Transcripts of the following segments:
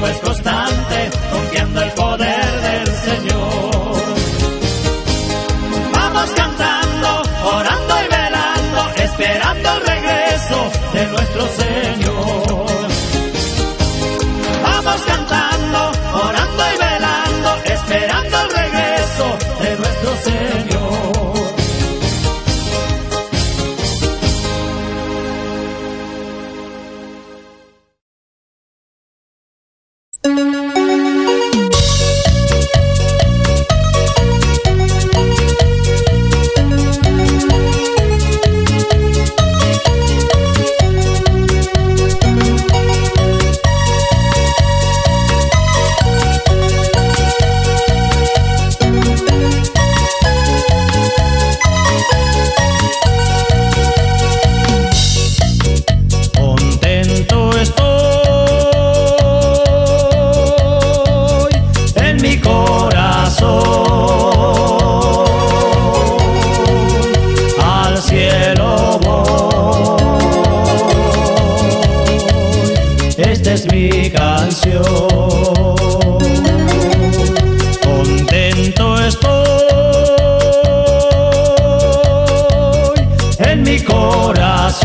pues constante, confiando en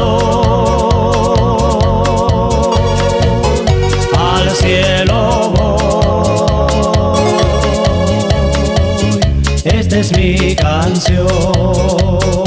corazón. Al cielo voy, esta es mi canción.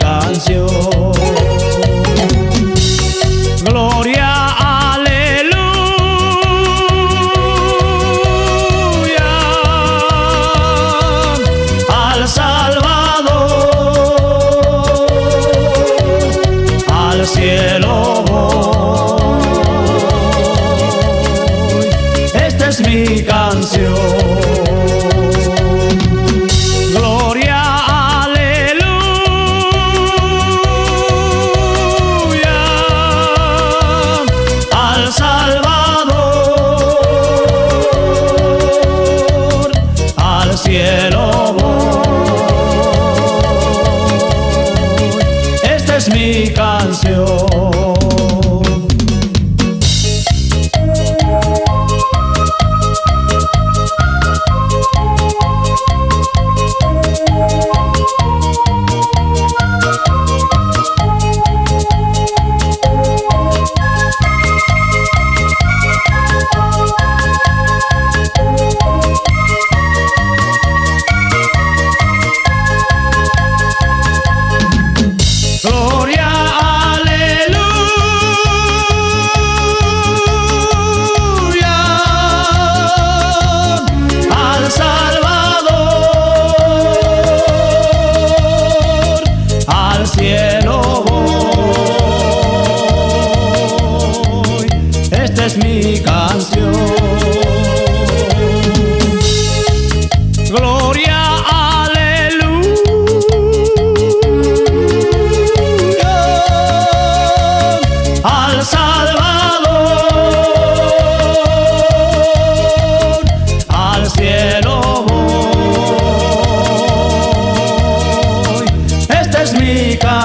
Cả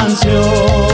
canción.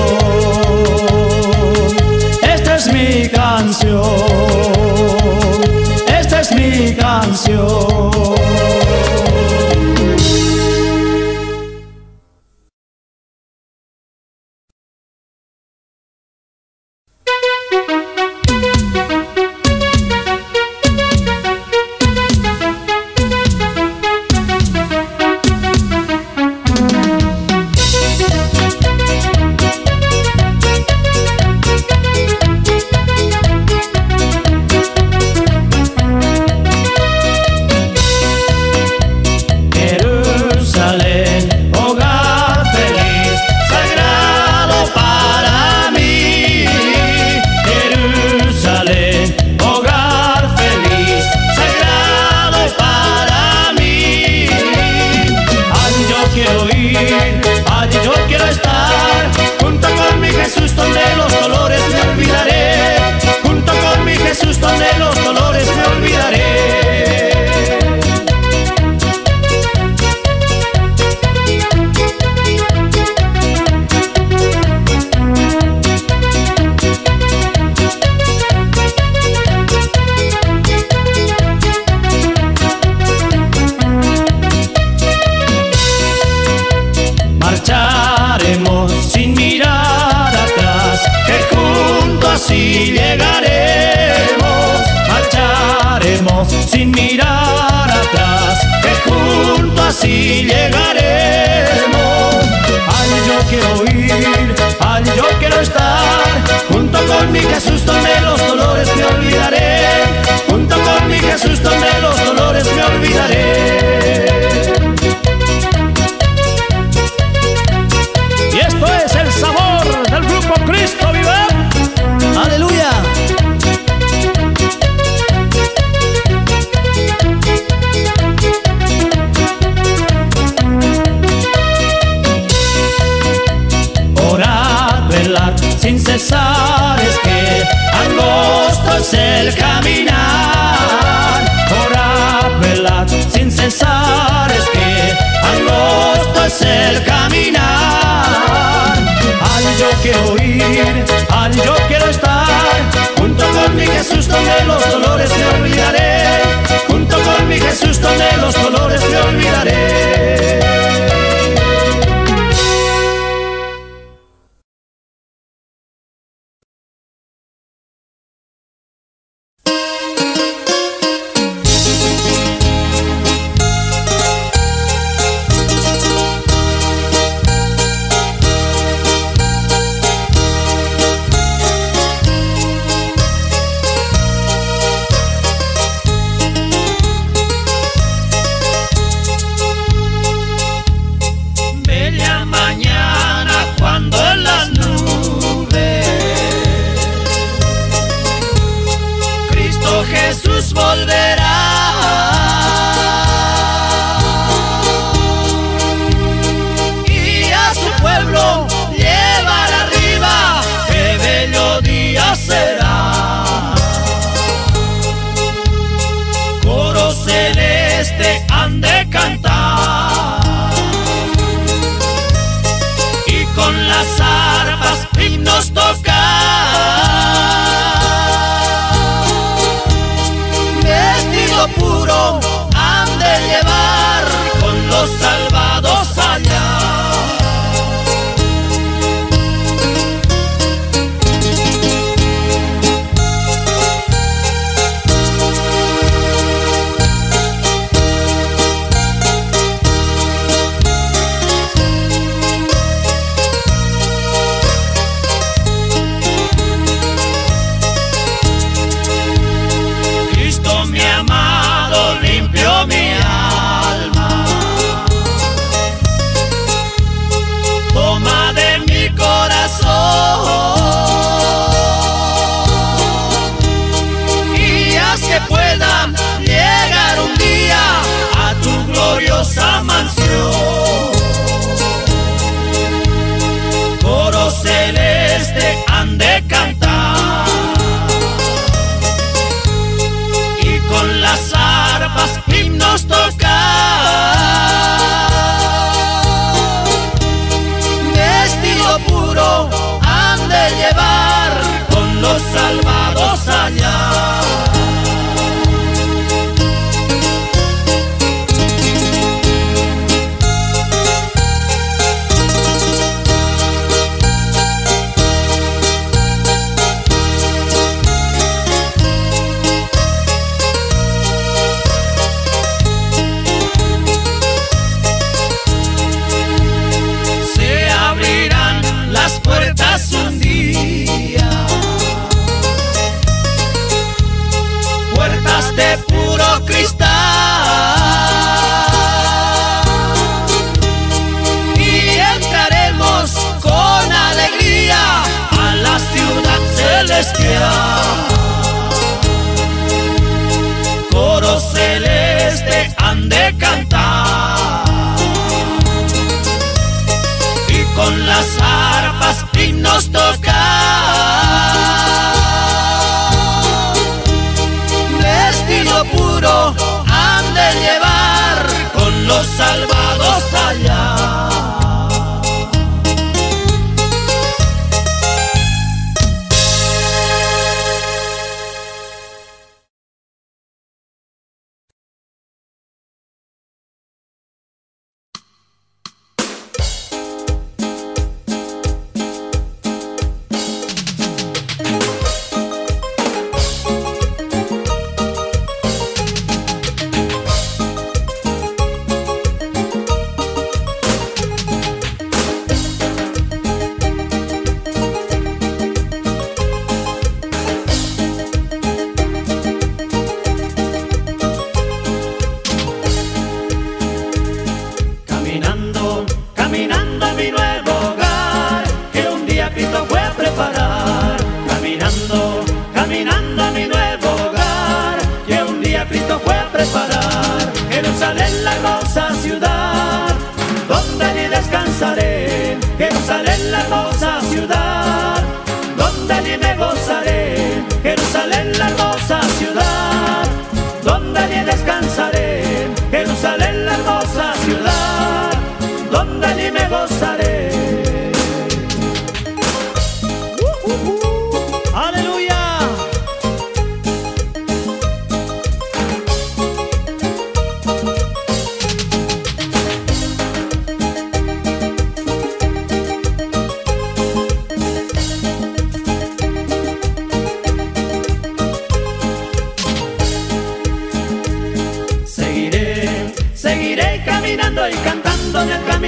se pueda con las arpas y nos tocar. Vestido puro han de llevar con los salvados allá.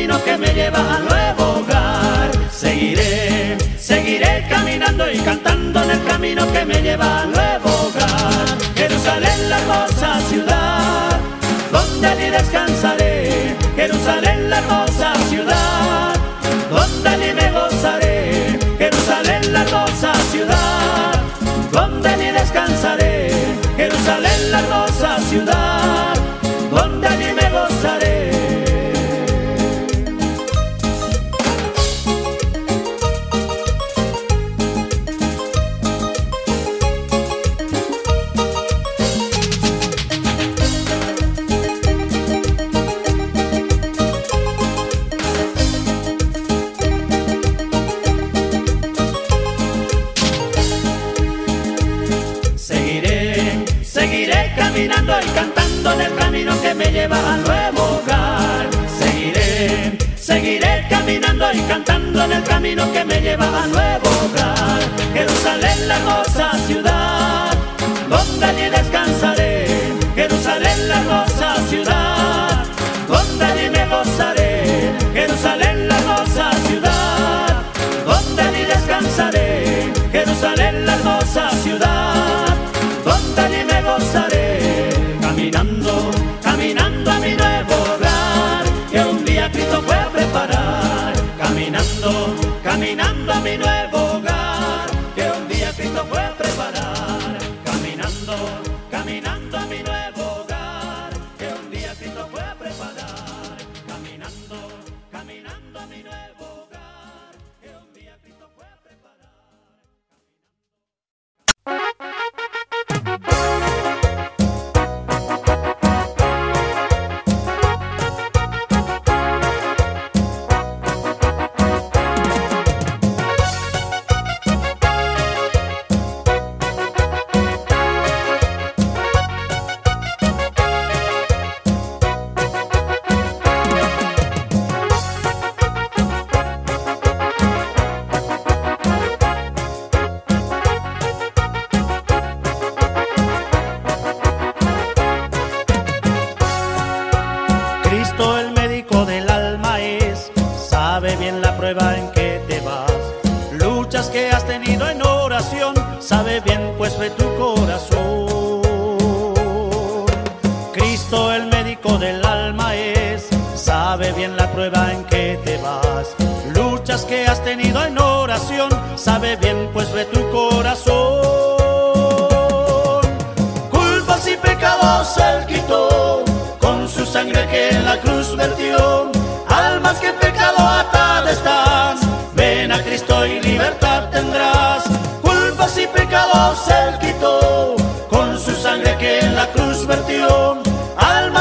Camino que me lleva al nuevo hogar. Seguiré, seguiré caminando y cantando en el camino que me lleva al nuevo hogar. Jerusalén, la hermosa ciudad, donde allí descansaré. Jerusalén, la hermosa ciudad, donde allí me gozaré. Jerusalén, la hermosa ciudad, donde allí descansaré. Jerusalén, la hermosa ciudad, camino que me lleva al nuevo hogar. Jerusalén, la hermosa ciudad, donde allí descansaré. Jerusalén, la hermosa ciudad, donde allí me gozaré. Jerusalén, la hermosa ciudad, donde allí descansaré. Jerusalén, la hermosa ciudad, el médico del alma es, sabe bien la prueba en que te vas, luchas que has tenido en oración, sabe bien pues fue tu corazón. Culpas y pecados él quitó, con su sangre que en la cruz vertió, almas que en pecado atadas están. Ven a Cristo y libertad tendrás. Culpas y pecados Él quitó con su sangre que en la cruz vertió. Almas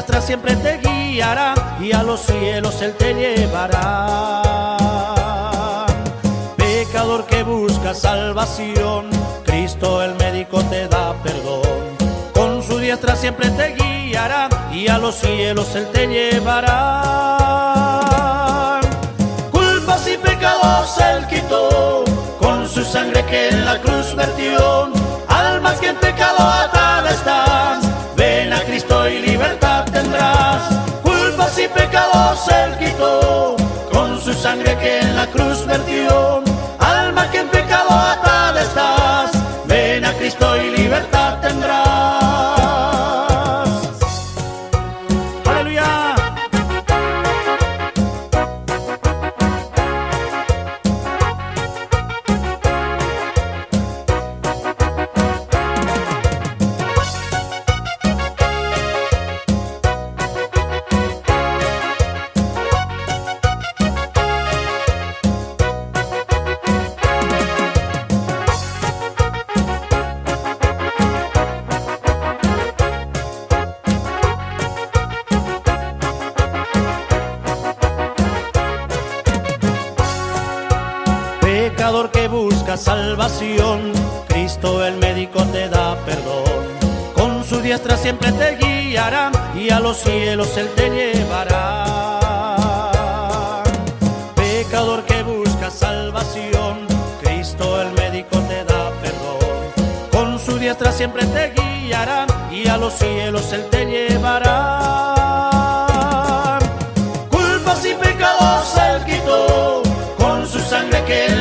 Diestra siempre te guiará y a los cielos Él te llevará. Pecador que busca salvación, Cristo el médico te da perdón. Con su diestra siempre te guiará y a los cielos Él te llevará culpas y pecados él quitó con su sangre que en la cruz vertió almas que en pecado atadas están ven a Cristo y y pecados él quitó con su sangre que en la cruz vertió. Alma que en pecado atada estás ven a Cristo y libertad tendrás Pecador que busca salvación, Cristo el médico te da perdón. Con su diestra siempre te guiará y a los cielos Él te llevará. Pecador que busca salvación, Cristo el médico te da perdón. Con su diestra siempre te guiará y a los cielos Él te llevará culpas y pecados él quitó con su sangre que